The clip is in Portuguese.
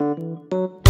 Música